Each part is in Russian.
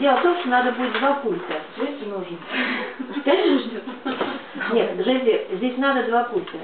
Дело в том, что надо будет два пульта. Жесть нужен. Опять ждет? Нет, жесть, здесь надо два пульта.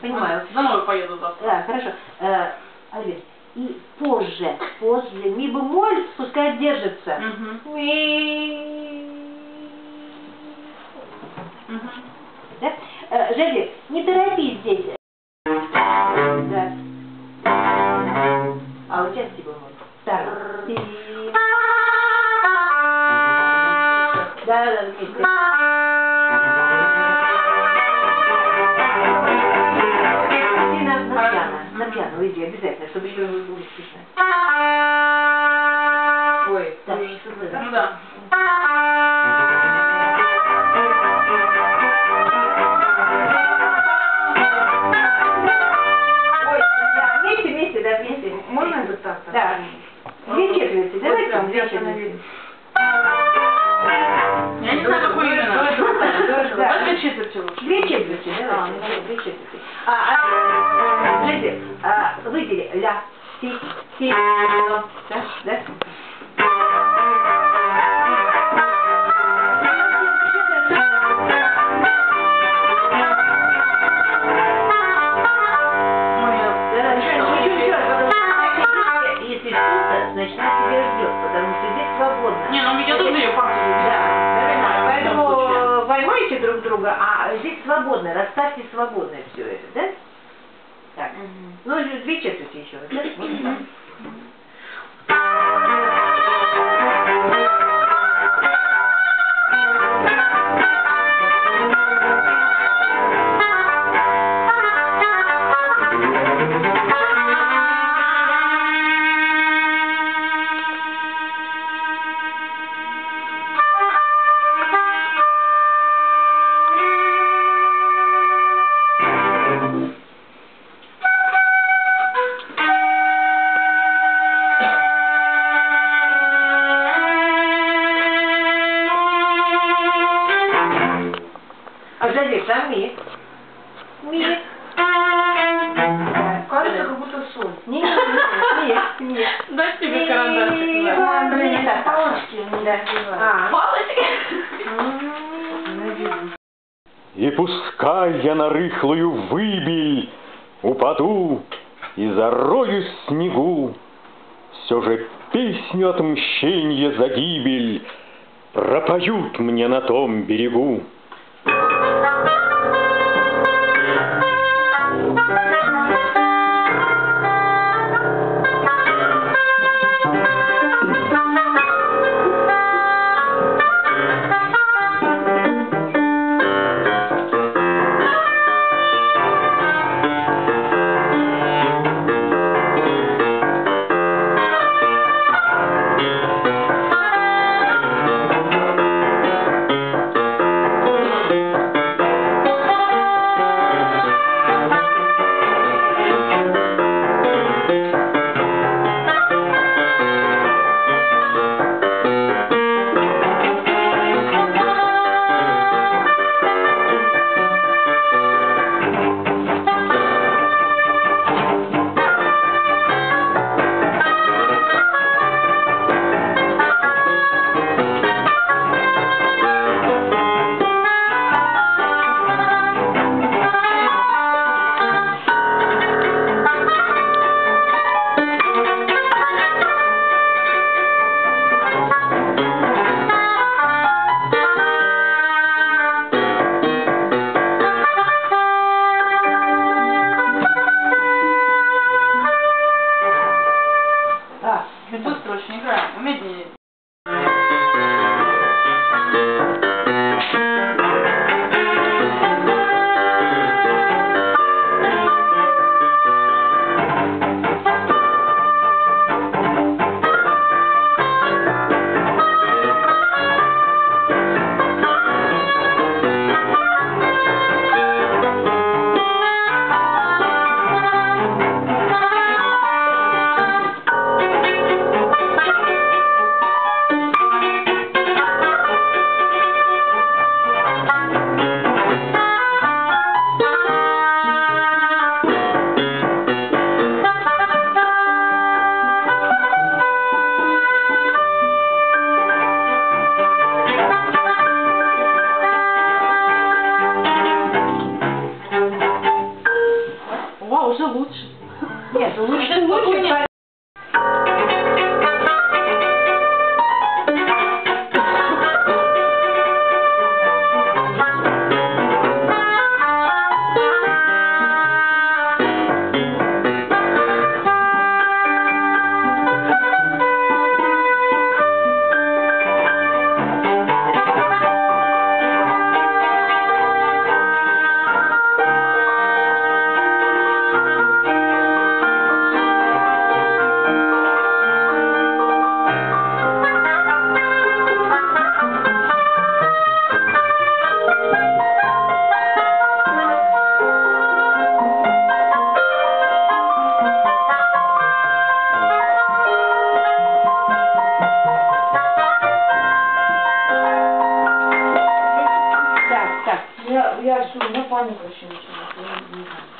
Понимаю. понимаю. Домой поеду завтра. Да, хорошо. Э, Альберт, и позже, после, ми бемоль, пускай держится. Угу. Ми... Угу. Да? Э, Жави, не торопись здесь. чтобы ее выпустить. друга, а здесь свободно, расставьте свободно все это, да? Так. Угу. Ну, две четверти еще, да? Вот так. порою снегу, Все же песню отмщения за гибель Пропоют мне на том берегу. Паника вообще началась. я не знаю.